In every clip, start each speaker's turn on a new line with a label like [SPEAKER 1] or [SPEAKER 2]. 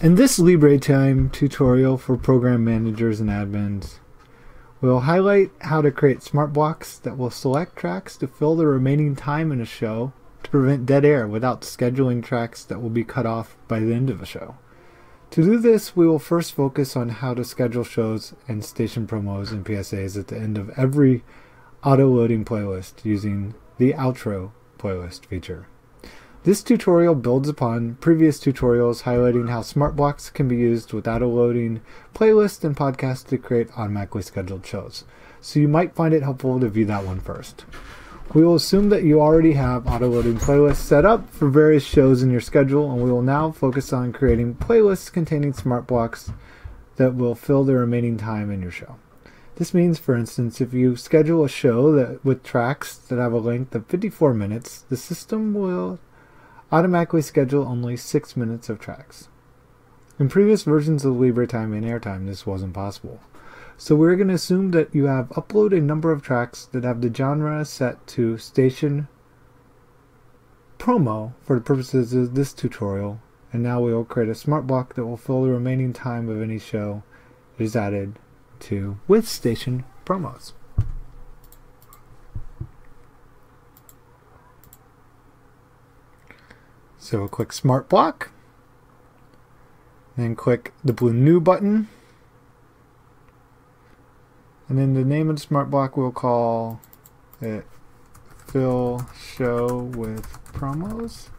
[SPEAKER 1] In this LibreTime tutorial for program managers and admins, we'll highlight how to create smart blocks that will select tracks to fill the remaining time in a show to prevent dead air without scheduling tracks that will be cut off by the end of a show. To do this, we will first focus on how to schedule shows and station promos and PSAs at the end of every auto-loading playlist using the outro playlist feature. This tutorial builds upon previous tutorials highlighting how smart blocks can be used with auto-loading playlists and podcasts to create automatically scheduled shows. So you might find it helpful to view that one first. We will assume that you already have auto-loading playlists set up for various shows in your schedule and we will now focus on creating playlists containing smart blocks that will fill the remaining time in your show. This means, for instance, if you schedule a show that with tracks that have a length of 54 minutes, the system will automatically schedule only 6 minutes of tracks. In previous versions of LibreTime and Airtime, this wasn't possible. So we're going to assume that you have uploaded a number of tracks that have the genre set to station promo for the purposes of this tutorial, and now we will create a smart block that will fill the remaining time of any show that is added to with station promos. So we'll click Smart Block, then click the blue New button, and then the name of the Smart Block we'll call it Fill Show with Promos.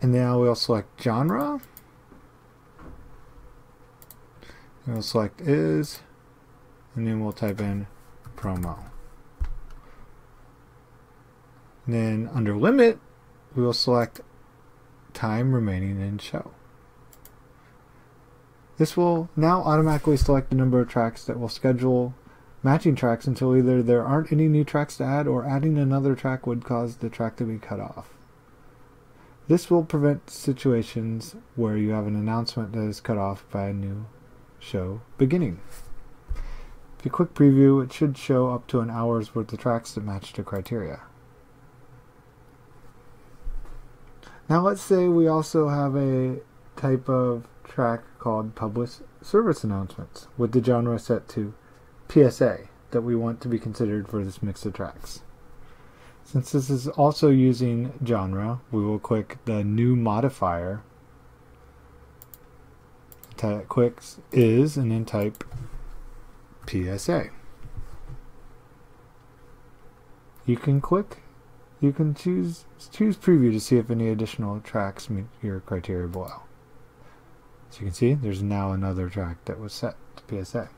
[SPEAKER 1] And now we'll select Genre. And we'll select Is, and then we'll type in Promo. And then under limit, we will select time remaining in show. This will now automatically select the number of tracks that will schedule matching tracks until either there aren't any new tracks to add or adding another track would cause the track to be cut off. This will prevent situations where you have an announcement that is cut off by a new show beginning. If you click preview, it should show up to an hour's worth of tracks that match the criteria. Now let's say we also have a type of track called public service announcements with the genre set to PSA that we want to be considered for this mix of tracks. Since this is also using genre, we will click the new modifier, clicks is, and then type PSA. You can click you can choose choose preview to see if any additional tracks meet your criteria below. As you can see there's now another track that was set to PSA.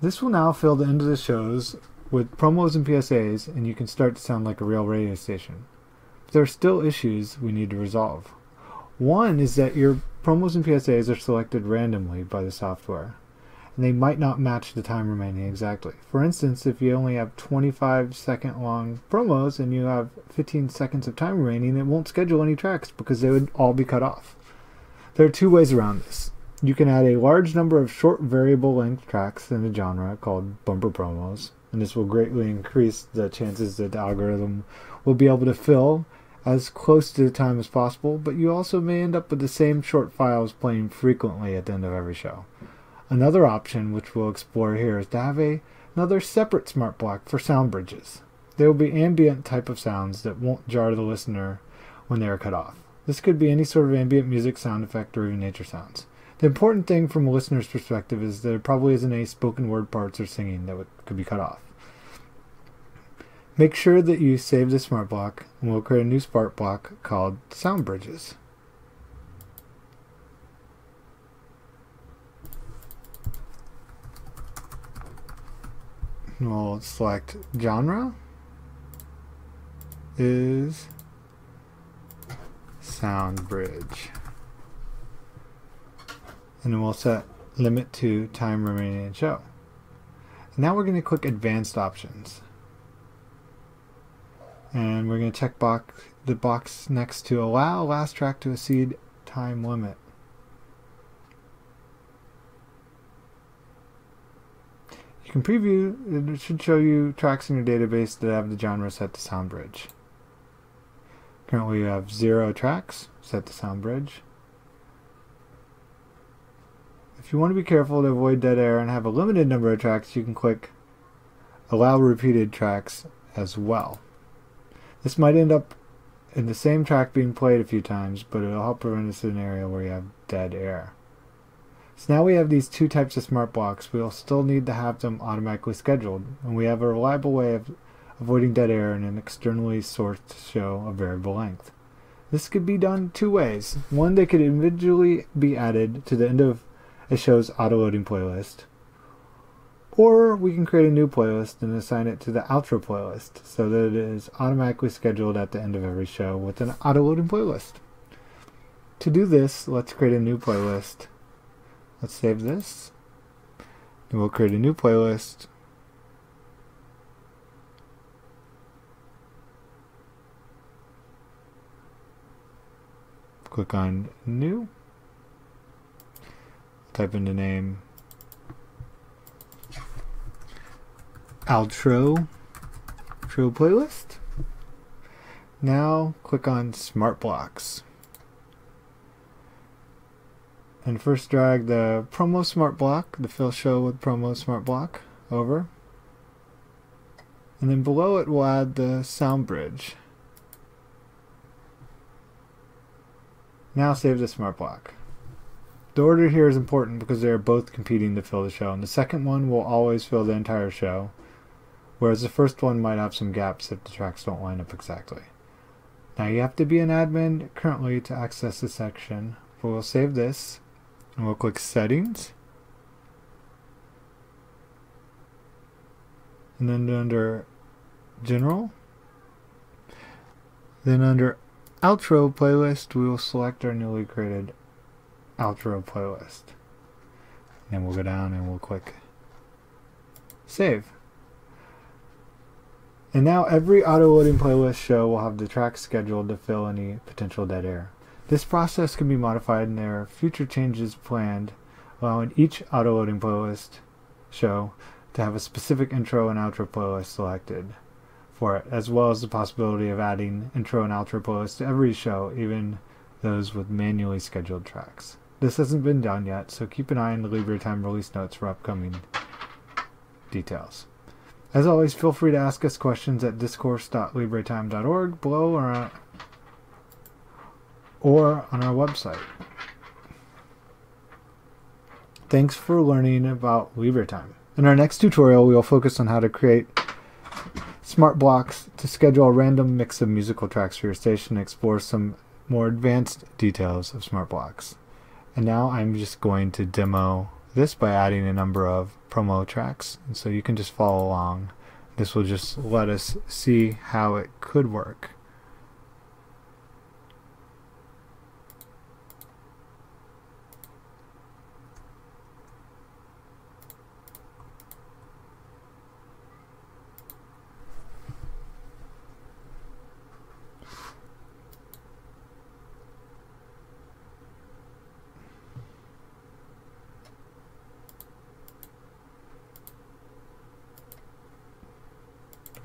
[SPEAKER 1] This will now fill the end of the shows with promos and PSAs and you can start to sound like a real radio station. But there are still issues we need to resolve. One is that your promos and PSAs are selected randomly by the software and they might not match the time remaining exactly. For instance, if you only have 25 second long promos and you have 15 seconds of time remaining, it won't schedule any tracks because they would all be cut off. There are two ways around this. You can add a large number of short variable length tracks in a genre called bumper promos, and this will greatly increase the chances that the algorithm will be able to fill as close to the time as possible, but you also may end up with the same short files playing frequently at the end of every show. Another option, which we'll explore here, is to have a, another separate smart block for sound bridges. They will be ambient type of sounds that won't jar the listener when they are cut off. This could be any sort of ambient music, sound effect, or even nature sounds. The important thing from a listener's perspective is there probably isn't any spoken word parts or singing that would, could be cut off. Make sure that you save the smart block, and we'll create a new smart block called Sound Bridges. We'll select genre is sound bridge. And we'll set limit to time remaining in show. Now we're going to click advanced options. And we're going to check box the box next to allow last track to exceed time limit You can preview, it should show you tracks in your database that have the genre set to SoundBridge. Currently we have zero tracks. Set to SoundBridge. If you want to be careful to avoid dead air and have a limited number of tracks, you can click allow repeated tracks as well. This might end up in the same track being played a few times, but it'll help prevent a scenario where you have dead air. So now we have these two types of smart blocks. We'll still need to have them automatically scheduled, and we have a reliable way of avoiding dead air in an externally sourced show of variable length. This could be done two ways. One, they could individually be added to the end of a show's auto-loading playlist, or we can create a new playlist and assign it to the outro playlist so that it is automatically scheduled at the end of every show with an auto-loading playlist. To do this, let's create a new playlist. Let's save this. And we'll create a new playlist. Click on New. Type in the name outro, outro playlist. Now click on Smart Blocks. And first drag the promo smart block, the fill show with promo smart block, over. And then below it we'll add the sound bridge. Now save the smart block. The order here is important because they are both competing to fill the show, and the second one will always fill the entire show, whereas the first one might have some gaps if the tracks don't line up exactly. Now you have to be an admin currently to access this section, but we'll save this, and we'll click Settings, and then under General, then under Outro Playlist, we will select our newly created outro playlist. And we'll go down and we'll click save. And now every auto-loading playlist show will have the track scheduled to fill any potential dead air. This process can be modified and there are future changes planned, allowing each auto-loading playlist show to have a specific intro and outro playlist selected for it, as well as the possibility of adding intro and outro playlists to every show, even those with manually scheduled tracks. This hasn't been done yet, so keep an eye on the LibreTime release notes for upcoming details. As always, feel free to ask us questions at discourse.libretime.org below or or on our website. Thanks for learning about LibreTime. In our next tutorial, we will focus on how to create smart blocks to schedule a random mix of musical tracks for your station and explore some more advanced details of smart blocks. And now I'm just going to demo this by adding a number of promo tracks. And so you can just follow along. This will just let us see how it could work.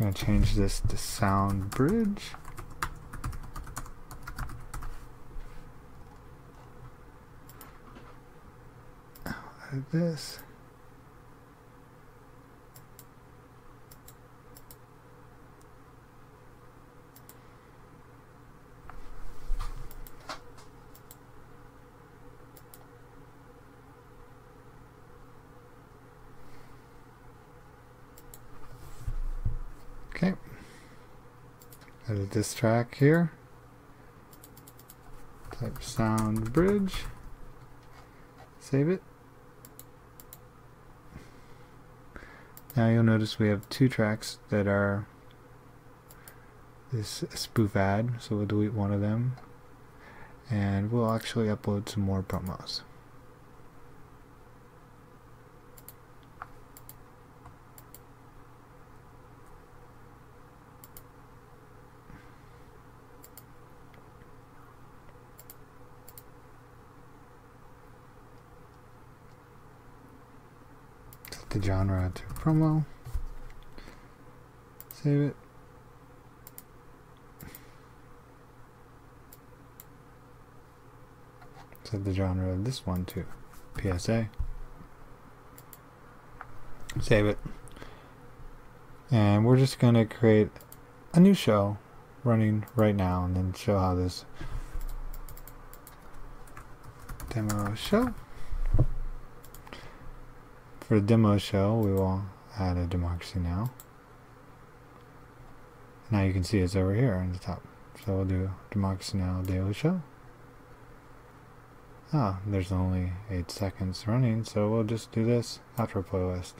[SPEAKER 1] I'm going to change this to sound bridge. This. Edit this track here. Type sound bridge. Save it. Now you'll notice we have two tracks that are this spoof ad, so we'll delete one of them. And we'll actually upload some more promos. the genre to promo. Save it. Set the genre of this one to PSA. Save it. And we're just going to create a new show running right now and then show how this demo show. For the demo show, we will add a democracy now. Now you can see it's over here on the top. So we'll do democracy now daily show. Ah, there's only 8 seconds running, so we'll just do this after playlist.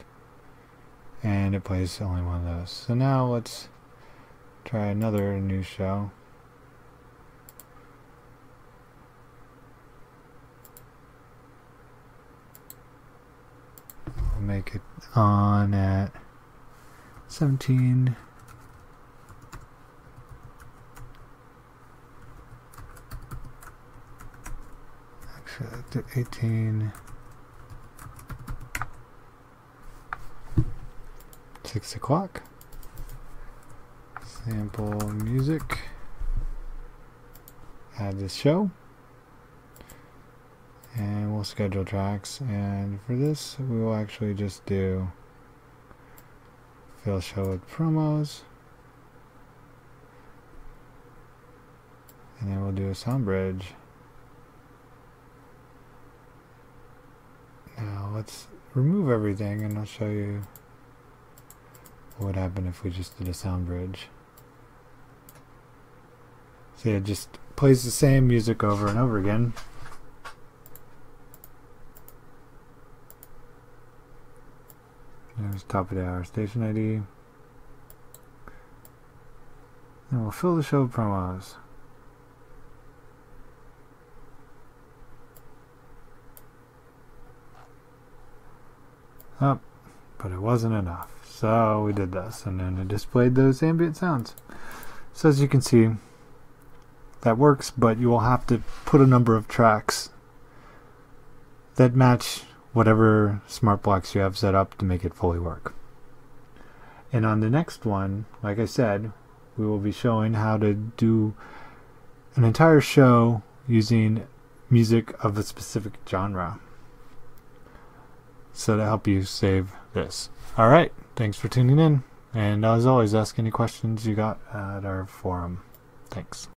[SPEAKER 1] And it plays only one of those. So now let's try another new show. We'll make it on at 17 to 18 6 o'clock. Sample music. Add this show and we'll schedule tracks. And for this we will actually just do fill show with promos. And then we'll do a sound bridge. Now let's remove everything and I'll show you what would happen if we just did a sound bridge. See, it just plays the same music over and over again. There's top of the hour station ID. And we'll fill the show promos. Up, oh, but it wasn't enough. So we did this, and then it displayed those ambient sounds. So as you can see, that works, but you will have to put a number of tracks that match whatever smart blocks you have set up to make it fully work. And on the next one, like I said, we will be showing how to do an entire show using music of a specific genre. So to help you save this. Alright, thanks for tuning in. And as always, ask any questions you got at our forum. Thanks.